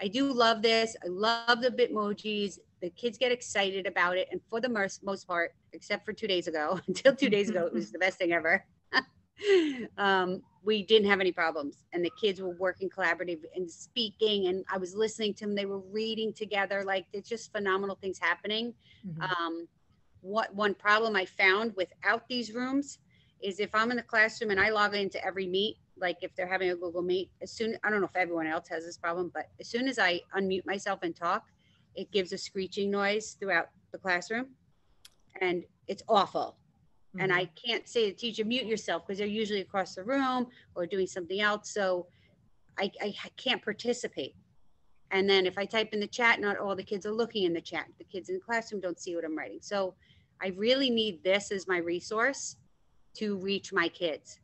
I do love this. I love the Bitmojis. The kids get excited about it. And for the most, most part, except for two days ago, *laughs* until two days ago, it was *laughs* the best thing ever. Um, we didn't have any problems and the kids were working collaborative and speaking and i was listening to them they were reading together like it's just phenomenal things happening. Mm-hmm. um, what one problem i found without these rooms is if i'm in the classroom and i log into every meet like if they're having a google meet as soon i don't know if everyone else has this problem but as soon as i unmute myself and talk it gives a screeching noise throughout the classroom and it's awful Mm-hmm. And I can't say to teacher, mute yourself because they're usually across the room or doing something else. So I, I, I can't participate. And then if I type in the chat, not all the kids are looking in the chat. The kids in the classroom don't see what I'm writing. So I really need this as my resource to reach my kids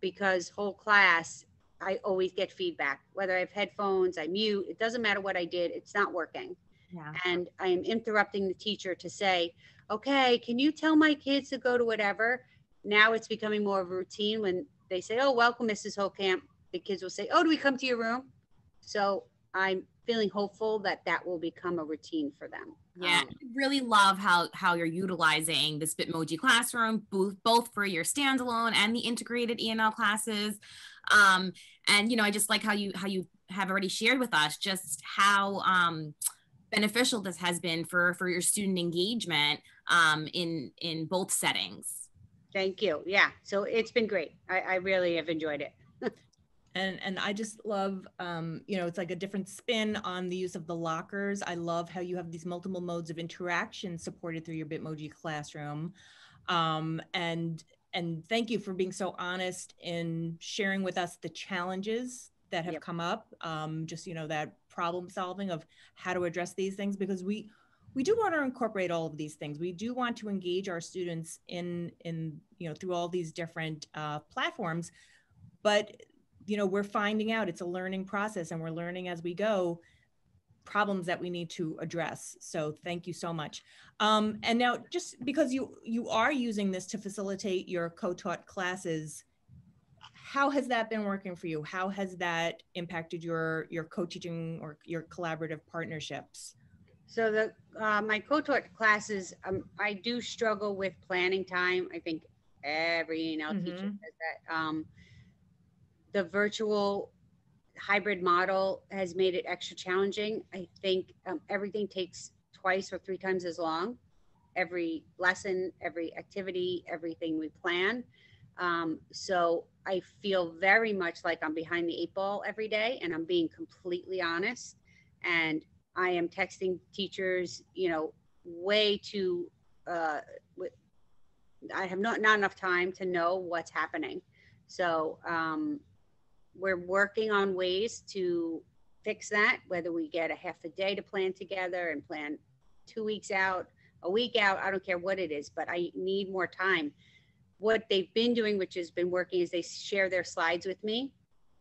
because whole class, I always get feedback. Whether I have headphones, I mute, it doesn't matter what I did, it's not working. Yeah. And I am interrupting the teacher to say, okay, can you tell my kids to go to whatever? Now it's becoming more of a routine when they say, oh, welcome, Mrs. Holcamp. The kids will say, oh, do we come to your room? So I'm feeling hopeful that that will become a routine for them. Yeah, um, I really love how how you're utilizing this Bitmoji classroom, both both for your standalone and the integrated ENL classes. Um, and you know, I just like how you how you have already shared with us just how um, beneficial this has been for for your student engagement um, in in both settings. Thank you. Yeah, so it's been great. I, I really have enjoyed it. *laughs* and and I just love, um, you know, it's like a different spin on the use of the lockers. I love how you have these multiple modes of interaction supported through your Bitmoji classroom, um, and and thank you for being so honest in sharing with us the challenges that have yep. come up. Um, just you know that problem solving of how to address these things because we we do want to incorporate all of these things. We do want to engage our students in in you know through all these different uh, platforms, but you know we're finding out it's a learning process and we're learning as we go problems that we need to address. So thank you so much. Um, and now just because you you are using this to facilitate your co-taught classes, how has that been working for you? How has that impacted your your co-teaching or your collaborative partnerships? So the uh, my co-taught classes, um, I do struggle with planning time. I think every know mm-hmm. teacher says that. Um, the virtual hybrid model has made it extra challenging. I think um, everything takes twice or three times as long. Every lesson, every activity, everything we plan. Um, so I feel very much like I'm behind the eight ball every day, and I'm being completely honest. And I am texting teachers, you know, way too. Uh, I have not not enough time to know what's happening. So um, we're working on ways to fix that. Whether we get a half a day to plan together and plan two weeks out, a week out, I don't care what it is, but I need more time what they've been doing, which has been working, is they share their slides with me.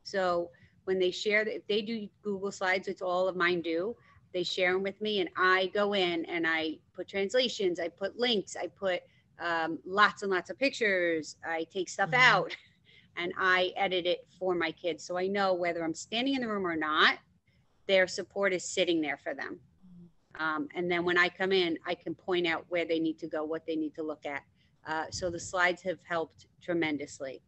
So when they share, if they do Google Slides, which all of mine do, they share them with me, and I go in and I put translations, I put links, I put um, lots and lots of pictures, I take stuff mm-hmm. out, and I edit it for my kids. So I know whether I'm standing in the room or not, their support is sitting there for them. Mm-hmm. Um, and then when I come in, I can point out where they need to go, what they need to look at Uh, so the slides have helped tremendously.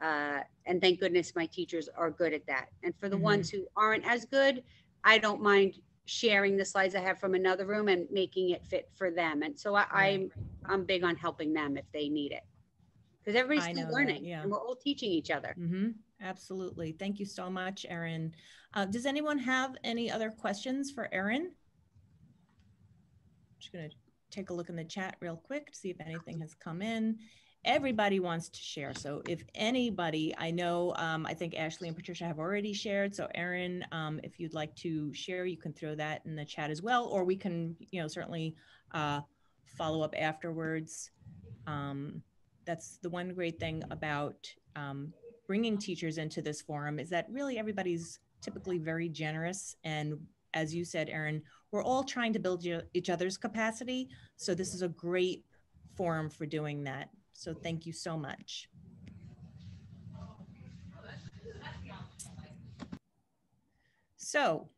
Uh, and thank goodness my teachers are good at that. And for the Mhm. ones who aren't as good, I don't mind sharing the slides I have from another room and making it fit for them. And so I, I'm I'm big on helping them if they need it. Because everybody's I still know that, learning yeah. and we're all teaching each other. Mm-hmm. Absolutely. Thank you so much, Erin. Uh, does anyone have any other questions for Erin? Just going to take a look in the chat real quick to see if anything has come in. Everybody wants to share. So if anybody, I know, um, I think Ashley and Patricia have already shared. So Erin, um, if you'd like to share, you can throw that in the chat as well, or we can, you know, certainly uh, follow up afterwards. Um, that's the one great thing about um, bringing teachers into this forum is that really everybody's typically very generous. And as you said, Erin, we're all trying to build each other's capacity. So this is a great forum for doing that. So thank you so much. So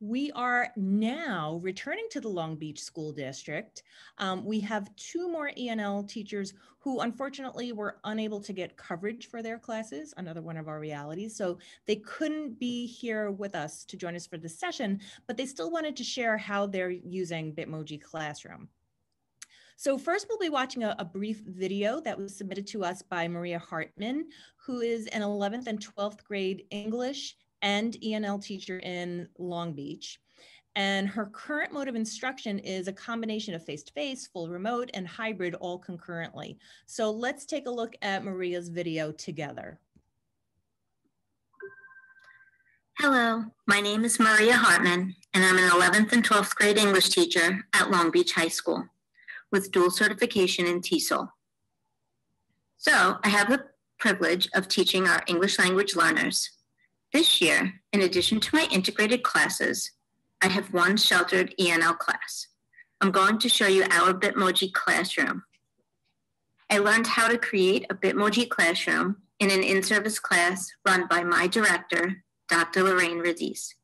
we are now returning to the Long Beach School District. Um, we have two more ENL teachers who unfortunately were unable to get coverage for their classes, another one of our realities. So they couldn't be here with us to join us for this session, but they still wanted to share how they're using Bitmoji Classroom. So first we'll be watching a, a, brief video that was submitted to us by Maria Hartman, who is an 11th and 12th grade English and ENL teacher in Long Beach. And her current mode of instruction is a combination of face-to-face, full remote, and hybrid all concurrently. So let's take a look at Maria's video together. Hello, my name is Maria Hartman, and I'm an 11th and 12th grade English teacher at Long Beach High School with dual certification in TESOL. So I have the privilege of teaching our English language learners. This year, in addition to my integrated classes, I have one sheltered ENL class. I'm going to show you our Bitmoji classroom. I learned how to create a Bitmoji classroom in an in-service class run by my director, Dr. Lorraine Radice.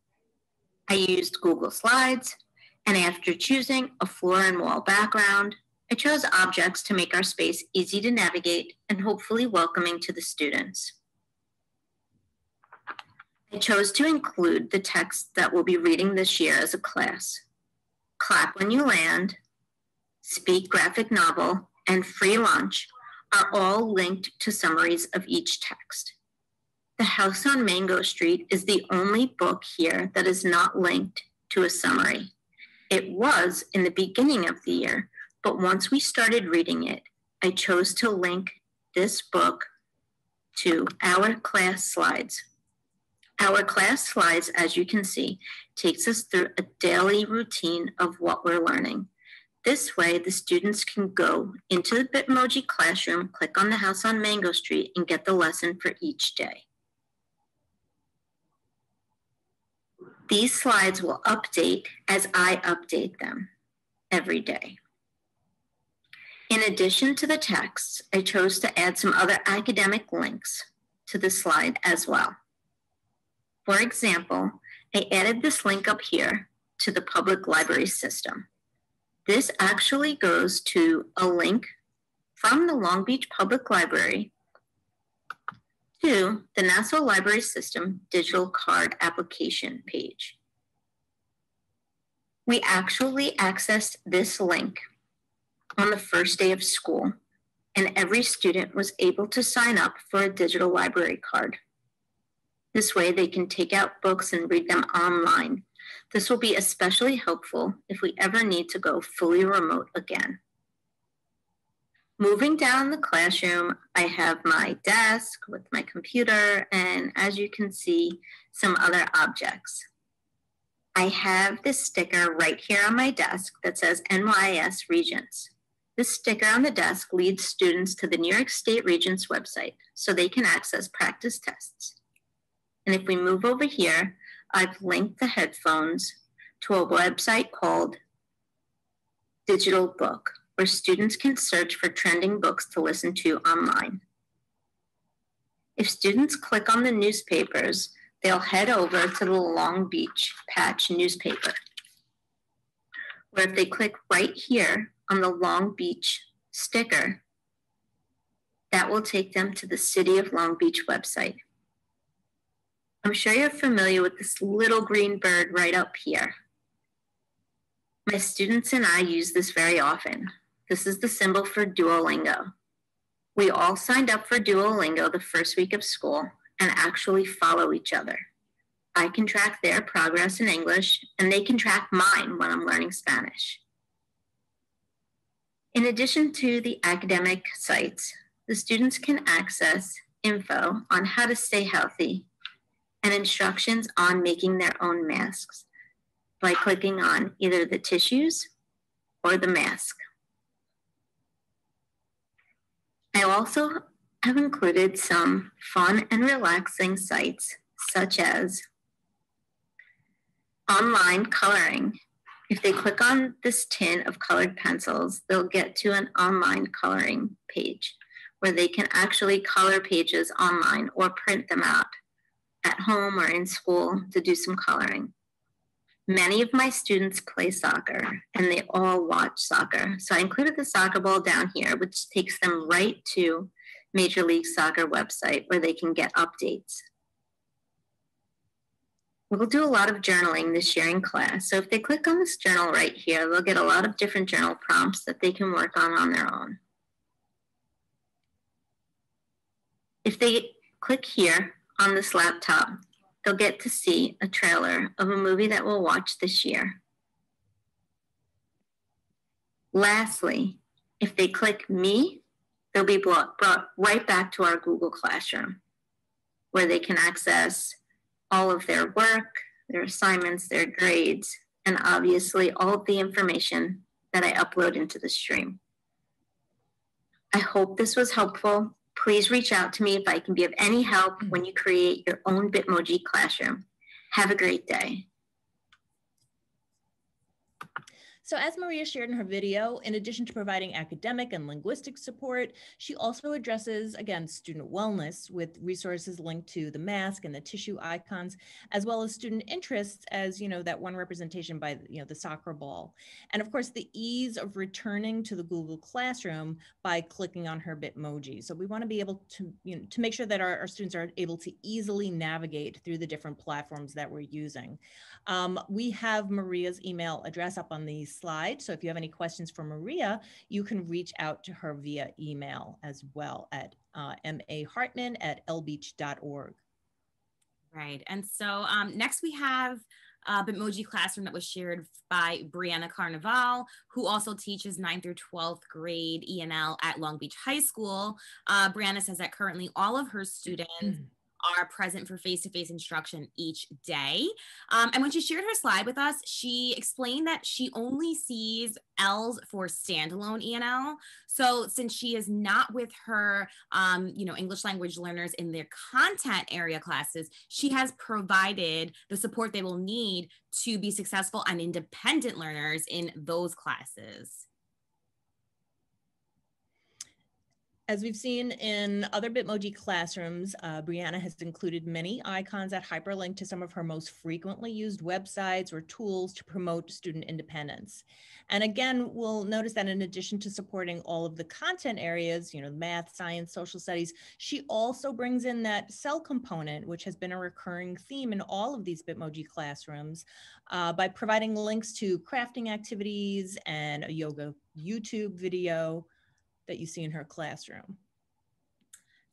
I used Google Slides, and after choosing a floor and wall background, I chose objects to make our space easy to navigate and hopefully welcoming to the students. I chose to include the text that we'll be reading this year as a class. Clap When You Land, Speak Graphic Novel, and Free Lunch are all linked to summaries of each text. The House on Mango Street is the only book here that is not linked to a summary. It was in the beginning of the year, but once we started reading it, I chose to link this book to our class slides. Our class slides, as you can see, takes us through a daily routine of what we're learning. This way, the students can go into the Bitmoji classroom, click on the house on Mango Street, and get the lesson for each day. These slides will update as I update them every day. In addition to the text, I chose to add some other academic links to the slide as well. For example, I added this link up here to the public library system. This actually goes to a link from the Long Beach Public Library to the Nassau Library System digital card application page. We actually accessed this link on the first day of school, and every student was able to sign up for a digital library card. This way they can take out books and read them online. This will be especially helpful if we ever need to go fully remote again. Moving down the classroom, I have my desk with my computer and as you can see, some other objects. I have this sticker right here on my desk that says NYS Regents. This sticker on the desk leads students to the New York State Regents website so they can access practice tests. And if we move over here, I've linked the headphones to a website called Digital Book, where students can search for trending books to listen to online. If students click on the newspapers, they'll head over to the Long Beach Patch newspaper, where if they click right here on the Long Beach sticker, That will take them to the City of Long Beach website. I'm sure you're familiar with this little green bird right up here. My students and I use this very often. This is the symbol for Duolingo. We all signed up for Duolingo the first week of school and actually follow each other. I can track their progress in English and they can track mine when I'm learning Spanish. In addition to the academic sites, the students can access info on how to stay healthy and instructions on making their own masks by clicking on either the tissues or the mask. I also have included some fun and relaxing sites such as online coloring. If they click on this tin of colored pencils, they'll get to an online coloring page where they can actually color pages online or print them out at home or in school to do some coloring. Many of my students play soccer and they all watch soccer. So I included the soccer ball down here, which takes them right to Major League Soccer website where they can get updates. We'll do a lot of journaling this year in class. So if they click on this journal right here, they'll get a lot of different journal prompts that they can work on on their own. If they click here on this laptop, they'll get to see a trailer of a movie that we'll watch this year. Lastly, if they click me, they'll be brought, right back to our Google Classroom where they can access all of their work, their assignments, their grades, and obviously all of the information that I upload into the stream. I hope this was helpful. Please reach out to me if I can be of any help mm. when you create your own Bitmoji classroom. Have a great day. So as Maria shared in her video, in addition to providing academic and linguistic support, she also addresses, again, student wellness with resources linked to the mask and the tissue icons, as well as student interests as, you know, that one representation by, you know, the soccer ball. And of course, the ease of returning to the Google Classroom by clicking on her Bitmoji. So we want to be able to, you know, to make sure that our, our students are able to easily navigate through the different platforms that we're using. Um, we have Maria's email address up on the slide. So if you have any questions for Maria, you can reach out to her via email as well at uh, mahartman at lbeach.org. Right. And so um, next we have uh, Bitmoji classroom that was shared by Brianna Carnival, who also teaches 9th through 12th grade ENL at Long Beach High School. Uh, Brianna says that currently all of her students mm are present for face-to-face instruction each day. Um, and when she shared her slide with us, she explained that she only sees ELLs for standalone ENL. So since she is not with her, um, you know, English language learners in their content area classes, she has provided the support they will need to be successful and independent learners in those classes. As we've seen in other Bitmoji classrooms, uh, Brianna has included many icons that hyperlink to some of her most frequently used websites or tools to promote student independence. And again, we'll notice that in addition to supporting all of the content areas, you know, math, science, social studies, she also brings in that SEL component, which has been a recurring theme in all of these Bitmoji classrooms uh, by providing links to crafting activities and a yoga YouTube video, that you see in her classroom.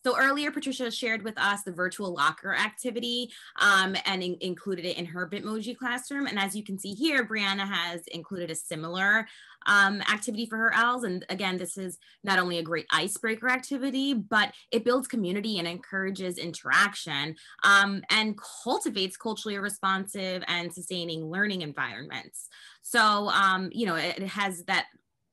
So earlier, Patricia shared with us the virtual locker activity um, and in included it in her Bitmoji classroom. And as you can see here, Brianna has included a similar um, activity for her ELLs. And again, this is not only a great icebreaker activity, but it builds community and encourages interaction um, and cultivates culturally responsive and sustaining learning environments. So, um, you know, it, it has that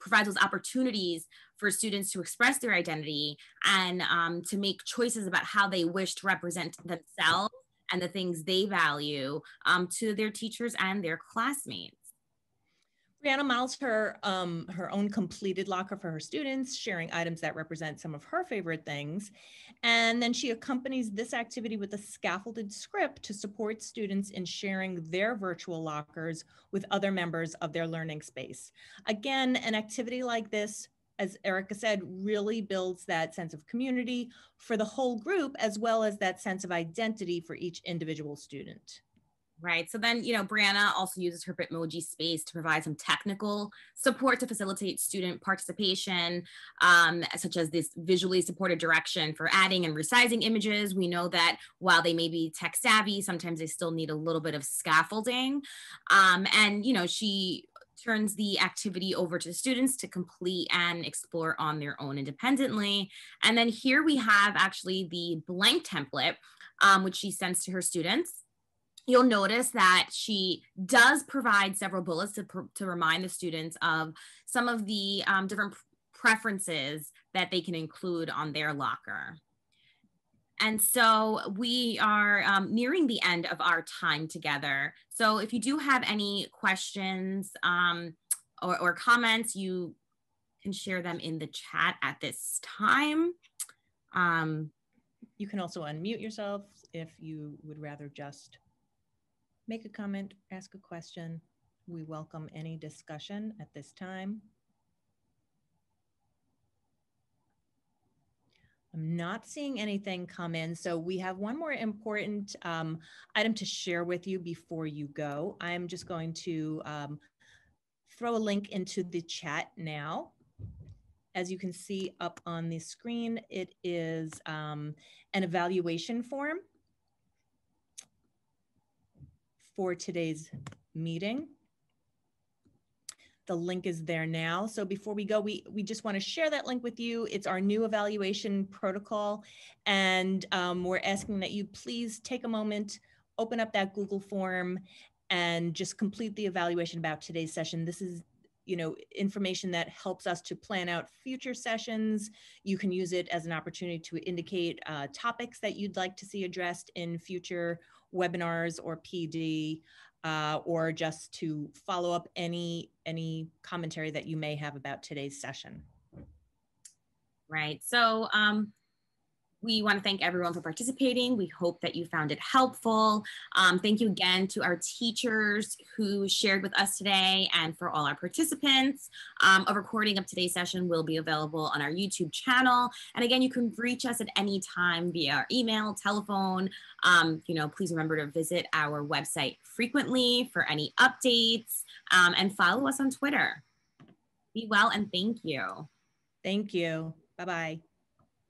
provides those opportunities for students to express their identity and um, to make choices about how they wish to represent themselves and the things they value um, to their teachers and their classmates. Brianna models her, um, her own completed locker for her students, sharing items that represent some of her favorite things. And then she accompanies this activity with a scaffolded script to support students in sharing their virtual lockers with other members of their learning space. Again, an activity like this as Erica said, really builds that sense of community for the whole group, as well as that sense of identity for each individual student. Right. So then, you know, Brianna also uses her Bitmoji space to provide some technical support to facilitate student participation, um, such as this visually supported direction for adding and resizing images. We know that while they may be tech savvy, sometimes they still need a little bit of scaffolding. Um, and, you know, she turns the activity over to students to complete and explore on their own independently. And then here we have actually the blank template, um, which she sends to her students. You'll notice that she does provide several bullets to, to remind the students of some of the um, different preferences that they can include on their locker. And so we are um, nearing the end of our time together. So if you do have any questions um, or, or, comments, you can share them in the chat at this time. Um, you can also unmute yourself if you would rather just make a comment, ask a question. We welcome any discussion at this time. I'm not seeing anything come in. So we have one more important um, item to share with you before you go. I'm just going to um, throw a link into the chat now. As you can see up on the screen, it is um, an evaluation form for today's meeting. The link is there now. So before we go, we, we just want to share that link with you. It's our new evaluation protocol. And um, we're asking that you please take a moment, open up that Google form and just complete the evaluation about today's session. This is you know information that helps us to plan out future sessions you can use it as an opportunity to indicate uh, topics that you'd like to see addressed in future webinars or pd uh, or just to follow up any any commentary that you may have about today's session. Right. So um, we want to thank everyone for participating. We hope that you found it helpful. Um, thank you again to our teachers who shared with us today and for all our participants. Um, a recording of today's session will be available on our YouTube channel. And again, you can reach us at any time via our email, telephone. Um, you know, please remember to visit our website frequently for any updates um, and follow us on Twitter. Be well and thank you. Thank you. Bye-bye.